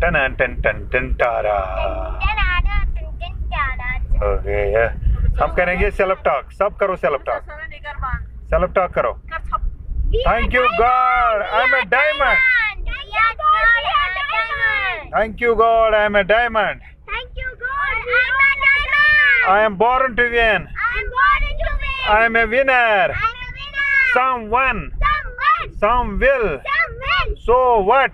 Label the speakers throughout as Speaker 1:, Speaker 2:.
Speaker 1: Dun dun dun dun dun da da. Okay, yeah. हम करेंगे self talk सब करो सेल्फ टॉक
Speaker 2: सारा निकर बांध
Speaker 1: सेल्फ टॉक करो
Speaker 2: कर छप
Speaker 1: Thank you, God. I'm a diamond. Thank you God I am a diamond
Speaker 3: Thank you, God. I'm a diamond.
Speaker 1: I am born to win
Speaker 3: I'm born into win.
Speaker 1: I am a winner
Speaker 3: I'm a winner.
Speaker 1: some won
Speaker 3: Someone.
Speaker 1: some will
Speaker 3: Some win.
Speaker 1: so what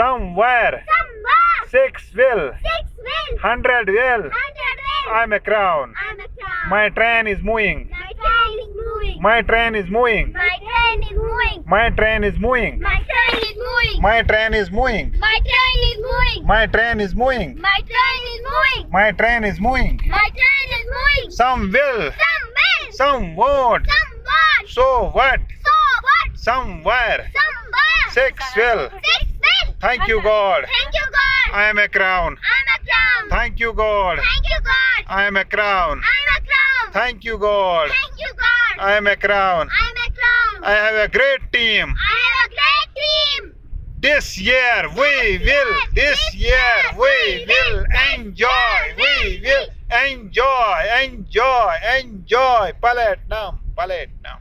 Speaker 3: So what?
Speaker 1: somewhere six will
Speaker 3: Six win.
Speaker 1: hundred will
Speaker 3: Hundred win.
Speaker 1: I'm a crown
Speaker 3: I'm a clown.
Speaker 1: my train is moving
Speaker 3: My train is moving.
Speaker 1: my train is moving
Speaker 3: My train is moving.
Speaker 1: my train is moving
Speaker 3: My train is moving.
Speaker 1: my train is moving
Speaker 3: My train is moving.
Speaker 1: my train is moving
Speaker 3: My train is moving.
Speaker 1: my train is moving
Speaker 3: My train is moving.
Speaker 1: some will
Speaker 3: Some win.
Speaker 1: some won't
Speaker 3: Someone.
Speaker 1: so what
Speaker 3: So what?
Speaker 1: somewhere
Speaker 3: Someone.
Speaker 1: six will
Speaker 3: Six.
Speaker 1: Thank you God
Speaker 3: Thank you, God.
Speaker 1: I am a crown
Speaker 3: I'm a crown.
Speaker 1: thank you God
Speaker 3: Thank you, God.
Speaker 1: I am a crown
Speaker 3: I'm a clown.
Speaker 1: thank you God
Speaker 3: Thank you, God.
Speaker 1: I am a crown
Speaker 3: I'm a clown.
Speaker 1: I have a great team
Speaker 3: I have a great team.
Speaker 1: this year we will this year we will enjoy we will enjoy enjoy enjoy platinum platinum